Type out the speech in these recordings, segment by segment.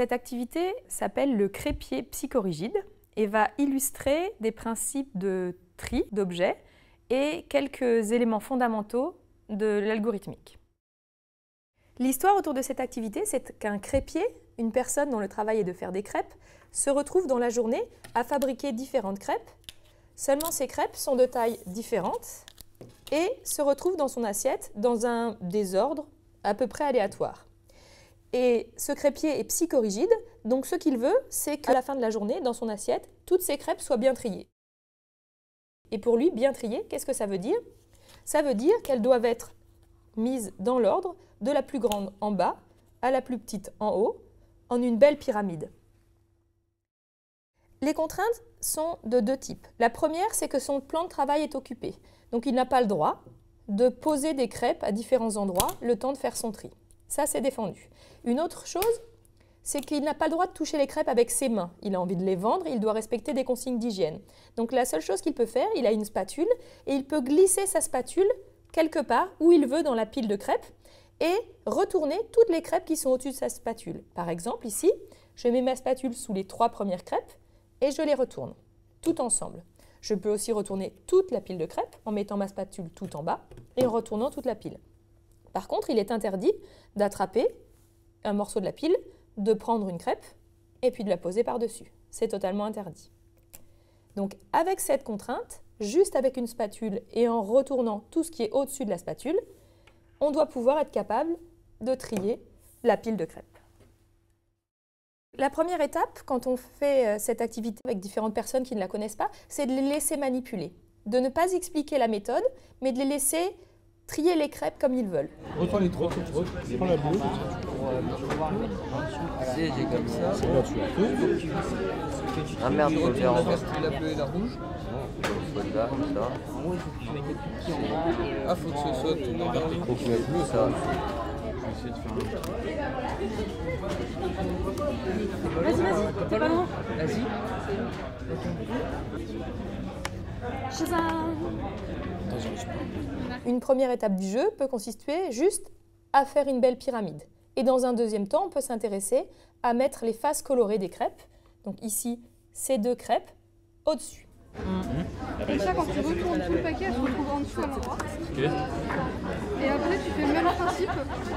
Cette activité s'appelle le crépier psychorigide et va illustrer des principes de tri d'objets et quelques éléments fondamentaux de l'algorithmique. L'histoire autour de cette activité, c'est qu'un crépier, une personne dont le travail est de faire des crêpes, se retrouve dans la journée à fabriquer différentes crêpes. Seulement ces crêpes sont de tailles différentes et se retrouvent dans son assiette dans un désordre à peu près aléatoire. Et ce crépier est psychorigide, donc ce qu'il veut, c'est qu'à la fin de la journée, dans son assiette, toutes ces crêpes soient bien triées. Et pour lui, bien triées, qu'est-ce que ça veut dire? Ça veut dire qu'elles doivent être mises dans l'ordre, de la plus grande en bas à la plus petite en haut, en une belle pyramide. Les contraintes sont de deux types. La première, c'est que son plan de travail est occupé. Donc il n'a pas le droit de poser des crêpes à différents endroits le temps de faire son tri. Ça, c'est défendu. Une autre chose, c'est qu'il n'a pas le droit de toucher les crêpes avec ses mains. Il a envie de les vendre, il doit respecter des consignes d'hygiène. Donc la seule chose qu'il peut faire, il a une spatule et il peut glisser sa spatule quelque part où il veut dans la pile de crêpes et retourner toutes les crêpes qui sont au-dessus de sa spatule. Par exemple, ici, je mets ma spatule sous les trois premières crêpes et je les retourne, tout ensemble. Je peux aussi retourner toute la pile de crêpes en mettant ma spatule tout en bas et en retournant toute la pile. Par contre, il est interdit d'attraper un morceau de la pile, de prendre une crêpe et puis de la poser par-dessus. C'est totalement interdit. Donc avec cette contrainte, juste avec une spatule et en retournant tout ce qui est au-dessus de la spatule, on doit pouvoir être capable de trier la pile de crêpes. La première étape, quand on fait euh, cette activité avec différentes personnes qui ne la connaissent pas, c'est de les laisser manipuler. De ne pas expliquer la méthode, mais de les laisser trier les crêpes comme ils veulent. Reprends les trois, reprends la bleue. C'est j'ai comme ça. Là, tu la fais. Ah merde, faut faire en bas. La bleue et la rouge. Là, ça. Ah, faut que ce soit tout dans le Faut que je mette plus ça. Vas-y, vas-y, t'es pas loin. Vas-y. Shazam Une première étape du jeu peut consister juste à faire une belle pyramide. Et dans un deuxième temps, on peut s'intéresser à mettre les faces colorées des crêpes. Donc ici, ces deux crêpes au-dessus. Et ça, quand tu retournes tout le paquet, elle se retrouve en dessous à l'endroit. Et après, tu fais le même principe.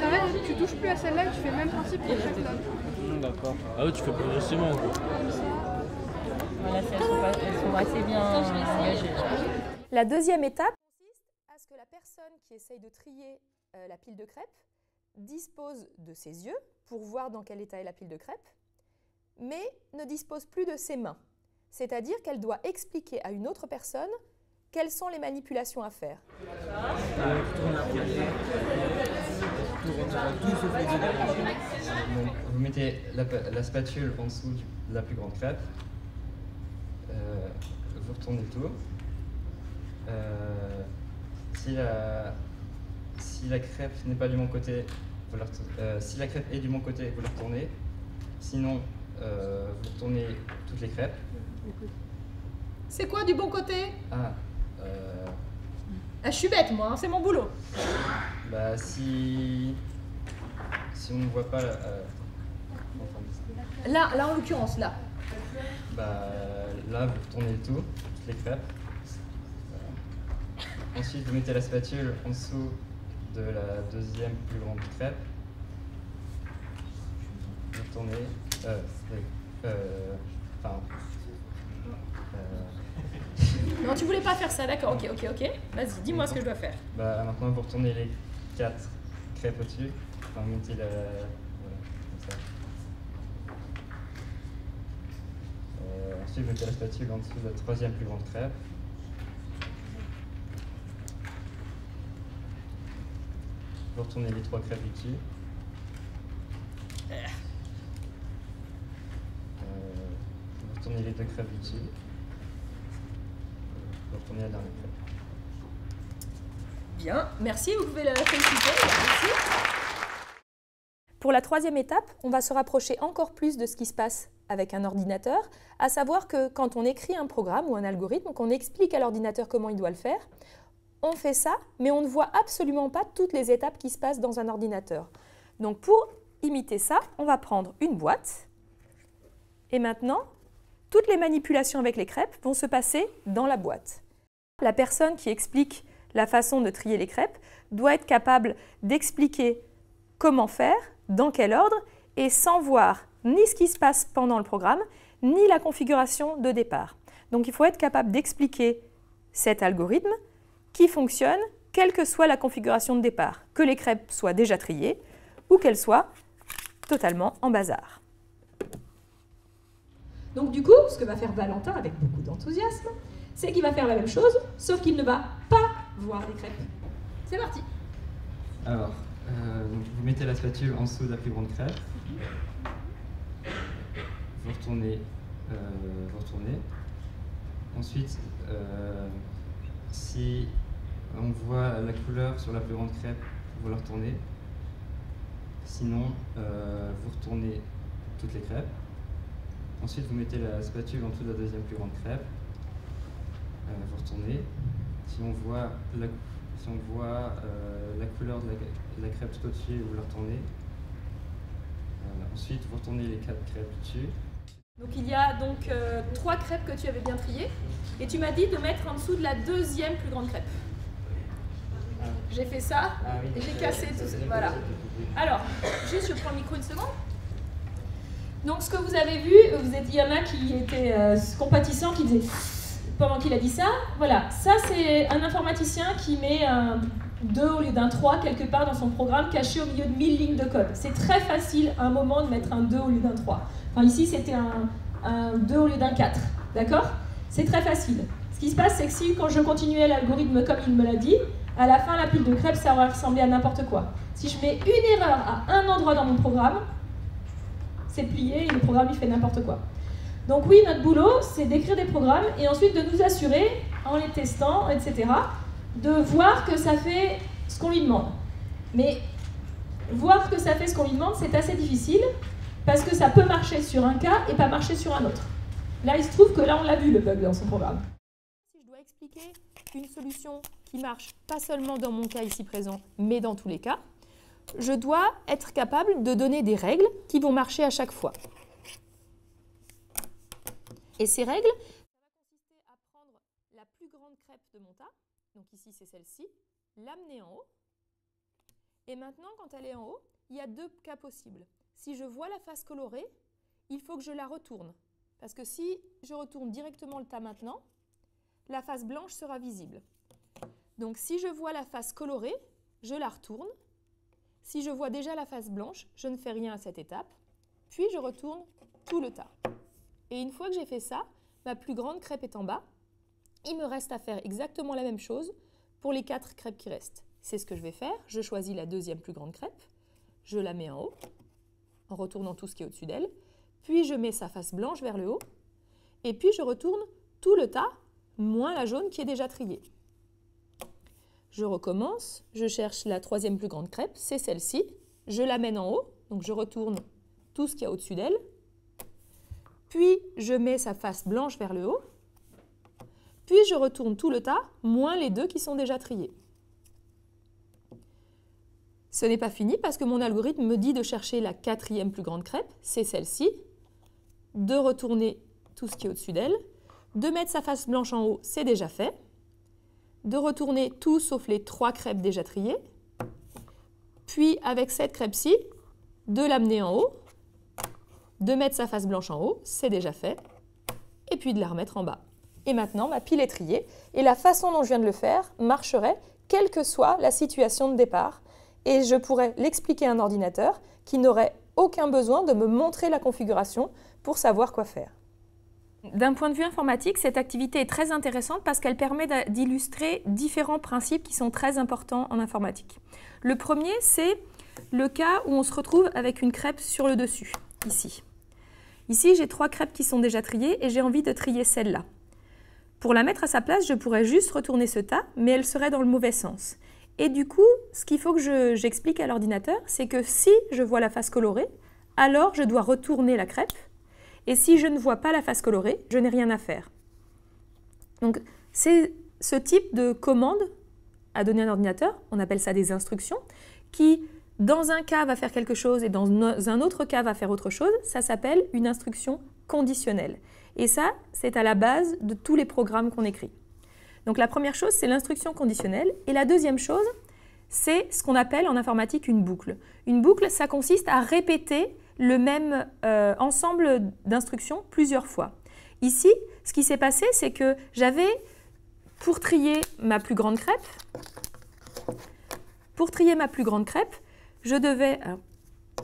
T'arrêtes, tu touches plus à celle-là et tu fais le même principe pour chaque là. D'accord. Ah oui, tu fais progressivement. Voilà, elles sont, pas- elles sont assez bien. La deuxième étape consiste à ce que la personne qui essaye de trier euh, la pile de crêpes dispose de ses yeux pour voir dans quel état est la pile de crêpes, mais ne dispose plus de ses mains. C'est-à-dire qu'elle doit expliquer à une autre personne quelles sont les manipulations à faire. Vous mettez la spatule en dessous de la plus grande crêpe. Euh, vous retournez tout. Euh, si, la, si la crêpe n'est pas du bon côté, vous la retour- euh, si la crêpe est du bon côté, vous la retournez. Sinon, euh, vous retournez toutes les crêpes. C'est quoi du bon côté? Ah, ah, Je suis bête, moi, hein, c'est mon boulot. bah si si on ne voit pas, Là, là en l'occurrence, là. Bah, là, vous retournez tout, toutes les crêpes. Ensuite, vous mettez la spatule en dessous de la deuxième plus grande crêpe. Vous retournez. Euh, euh, enfin. euh, Non, tu voulais pas faire ça, d'accord, ok, ok, ok. Vas-y, dis-moi ce que je dois faire. bah, maintenant, vous retournez les quatre crêpes au-dessus. Enfin, vous mettez la. Voilà, comme ça. Euh, ensuite, vous mettez la spatule en dessous de la troisième plus grande crêpe. Vous retournez les trois crêpes du dessus. Euh, vous retournez les deux crêpes du dessus. Vous retournez la dernière crêpe. Bien, merci, vous pouvez la féliciter. Merci. Pour la troisième étape, on va se rapprocher encore plus de ce qui se passe avec un ordinateur, à savoir que quand on écrit un programme ou un algorithme, qu'on explique à l'ordinateur comment il doit le faire, on fait ça, mais on ne voit absolument pas toutes les étapes qui se passent dans un ordinateur. Donc pour imiter ça, on va prendre une boîte. Et maintenant, toutes les manipulations avec les crêpes vont se passer dans la boîte. La personne qui explique la façon de trier les crêpes doit être capable d'expliquer comment faire, dans quel ordre, et sans voir ni ce qui se passe pendant le programme, ni la configuration de départ. Donc il faut être capable d'expliquer cet algorithme qui fonctionne quelle que soit la configuration de départ, que les crêpes soient déjà triées ou qu'elles soient totalement en bazar. Donc du coup, ce que va faire Valentin avec beaucoup d'enthousiasme, c'est qu'il va faire la même chose, sauf qu'il ne va pas voir les crêpes. C'est parti. Alors, euh, donc vous mettez la spatule en dessous de la plus grande crêpe. Vous retournez. euh, vous retournez. Ensuite, euh, si on voit la couleur sur la plus grande crêpe, vous la retournez. Sinon, euh, vous retournez toutes les crêpes. Ensuite, vous mettez la spatule en dessous de la deuxième plus grande crêpe. Euh, vous retournez. Si on voit la, euh, couleur de la, crêpe tout au-dessus, vous la retournez. Ensuite, vous retournez les quatre crêpes dessus. Donc il y a donc trois crêpes que tu avais bien triées, et tu m'as dit de mettre en dessous de la deuxième plus grande crêpe. J'ai fait ça, et j'ai cassé tout ça. Voilà. Alors, juste je prends le micro une seconde. Donc ce que vous avez vu, vous êtes, il y en a qui étaient euh, compatissants, qui disaient pendant qu'il a dit ça. Voilà, ça c'est un informaticien qui met un 2 au lieu d'un 3 quelque part dans son programme caché au milieu de 1000 lignes de code. C'est très facile à un moment de mettre un 2 au lieu d'un 3. Enfin ici c'était un, un 2 au lieu d'un 4. D'accord? C'est très facile. Ce qui se passe c'est que si quand je continuais l'algorithme comme il me l'a dit, à la fin la pile de crêpes ça aurait ressemblé à n'importe quoi. Si je mets une erreur à un endroit dans mon programme, c'est plié et le programme il fait n'importe quoi. Donc oui, notre boulot, c'est d'écrire des programmes et ensuite de nous assurer, en les testant, etc., de voir que ça fait ce qu'on lui demande. Mais voir que ça fait ce qu'on lui demande, c'est assez difficile parce que ça peut marcher sur un cas et pas marcher sur un autre. Là, il se trouve que là, on l'a vu, le bug dans son programme. Expliquer une solution qui marche pas seulement dans mon cas ici présent, mais dans tous les cas, je dois être capable de donner des règles qui vont marcher à chaque fois. Et ces règles, ça va consister à prendre la plus grande crêpe de mon tas, donc ici c'est celle-ci, l'amener en haut. Et maintenant, quand elle est en haut, il y a deux cas possibles. Si je vois la face colorée, il faut que je la retourne. Parce que si je retourne directement le tas maintenant, la face blanche sera visible. Donc si je vois la face colorée, je la retourne. Si je vois déjà la face blanche, je ne fais rien à cette étape. Puis je retourne tout le tas. Et une fois que j'ai fait ça, ma plus grande crêpe est en bas. Il me reste à faire exactement la même chose pour les quatre crêpes qui restent. C'est ce que je vais faire. Je choisis la deuxième plus grande crêpe. Je la mets en haut, en retournant tout ce qui est au-dessus d'elle. Puis je mets sa face blanche vers le haut. Et puis je retourne tout le tas, moins la jaune qui est déjà triée. Je recommence, je cherche la troisième plus grande crêpe, c'est celle-ci. Je l'amène en haut, donc je retourne tout ce qu'il y a au-dessus d'elle. Puis je mets sa face blanche vers le haut. Puis je retourne tout le tas, moins les deux qui sont déjà triés. Ce n'est pas fini parce que mon algorithme me dit de chercher la quatrième plus grande crêpe, c'est celle-ci, de retourner tout ce qui est au-dessus d'elle, de mettre sa face blanche en haut, c'est déjà fait, de retourner tout sauf les trois crêpes déjà triées, puis avec cette crêpe-ci, de l'amener en haut, de mettre sa face blanche en haut, c'est déjà fait, et puis de la remettre en bas. Et maintenant, ma pile est triée, et la façon dont je viens de le faire marcherait quelle que soit la situation de départ, et je pourrais l'expliquer à un ordinateur qui n'aurait aucun besoin de me montrer la configuration pour savoir quoi faire. D'un point de vue informatique, cette activité est très intéressante parce qu'elle permet d'illustrer différents principes qui sont très importants en informatique. Le premier, c'est le cas où on se retrouve avec une crêpe sur le dessus, ici. Ici, j'ai trois crêpes qui sont déjà triées et j'ai envie de trier celle-là. Pour la mettre à sa place, je pourrais juste retourner ce tas, mais elle serait dans le mauvais sens. Et du coup, ce qu'il faut que j'explique à l'ordinateur, c'est que si je vois la face colorée, alors je dois retourner la crêpe. Et si je ne vois pas la face colorée, je n'ai rien à faire. Donc, c'est ce type de commande à donner à un ordinateur, on appelle ça des instructions, qui dans un cas va faire quelque chose et dans un autre cas va faire autre chose, ça s'appelle une instruction conditionnelle. Et ça, c'est à la base de tous les programmes qu'on écrit. Donc la première chose, c'est l'instruction conditionnelle. Et la deuxième chose, c'est ce qu'on appelle en informatique une boucle. Une boucle, ça consiste à répéter le même euh, ensemble d'instructions plusieurs fois. Ici, ce qui s'est passé, c'est que j'avais, pour trier ma plus grande crêpe, pour trier ma plus grande crêpe, je devais, alors,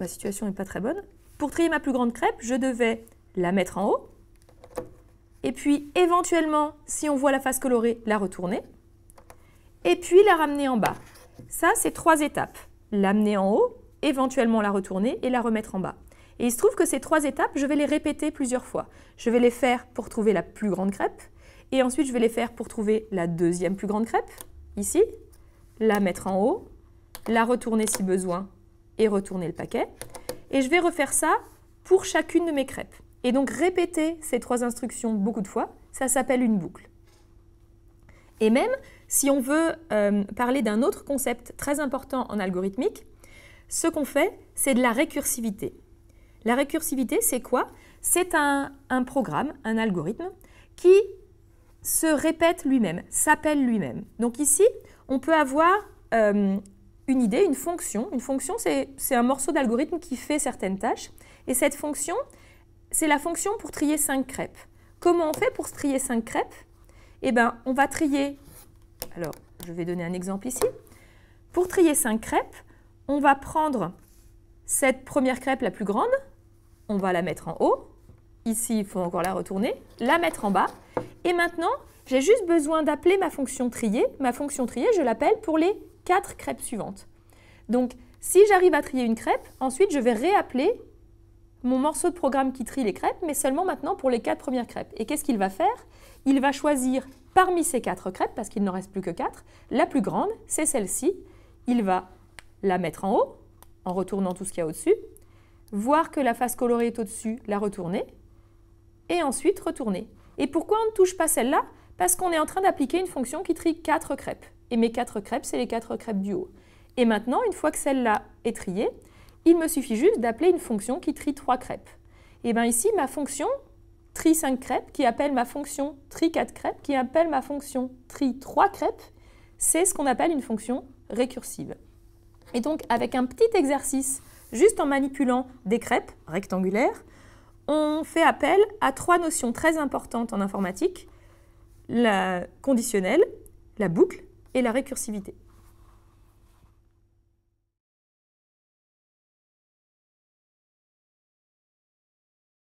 ma situation n'est pas très bonne, pour trier ma plus grande crêpe, je devais la mettre en haut, et puis éventuellement, si on voit la face colorée, la retourner, et puis la ramener en bas. Ça, c'est trois étapes. L'amener en haut, éventuellement la retourner et la remettre en bas. Et il se trouve que ces trois étapes, je vais les répéter plusieurs fois. Je vais les faire pour trouver la plus grande crêpe, et ensuite je vais les faire pour trouver la deuxième plus grande crêpe, ici, la mettre en haut, la retourner si besoin et retourner le paquet. Et je vais refaire ça pour chacune de mes crêpes. Et donc répéter ces trois instructions beaucoup de fois, ça s'appelle une boucle. Et même si on veut euh, parler d'un autre concept très important en algorithmique, ce qu'on fait, c'est de la récursivité. La récursivité, c'est quoi? C'est un, programme, un algorithme, qui se répète lui-même, s'appelle lui-même. Donc ici, on peut avoir euh, une idée, une fonction. Une fonction, c'est un morceau d'algorithme qui fait certaines tâches. Et cette fonction, c'est la fonction pour trier 5 crêpes. Comment on fait pour trier 5 crêpes? Eh bien, on va trier... Alors, je vais donner un exemple ici. Pour trier 5 crêpes, on va prendre cette première crêpe la plus grande, on va la mettre en haut. Ici, il faut encore la retourner, la mettre en bas. Et maintenant, j'ai juste besoin d'appeler ma fonction trier. Ma fonction trier, je l'appelle pour les 4 crêpes suivantes. Donc, si j'arrive à trier une crêpe, ensuite je vais réappeler mon morceau de programme qui trie les crêpes, mais seulement maintenant pour les 4 premières crêpes. Et qu'est-ce qu'il va faire? Il va choisir parmi ces 4 crêpes, parce qu'il n'en reste plus que 4, la plus grande, c'est celle-ci. Il va la mettre en haut, en retournant tout ce qu'il y a au-dessus, voir que la face colorée est au-dessus, la retourner, et ensuite retourner. Et pourquoi on ne touche pas celle-là? Parce qu'on est en train d'appliquer une fonction qui trie 4 crêpes. Et mes 4 crêpes, c'est les 4 crêpes du haut. Et maintenant, une fois que celle-là est triée, il me suffit juste d'appeler une fonction qui trie 3 crêpes. Et bien ici, ma fonction trie 5 crêpes, qui appelle ma fonction trie 4 crêpes, qui appelle ma fonction trie 3 crêpes, c'est ce qu'on appelle une fonction récursive. Et donc, avec un petit exercice, juste en manipulant des crêpes rectangulaires, on fait appel à trois notions très importantes en informatique, la conditionnelle, la boucle et la récursivité.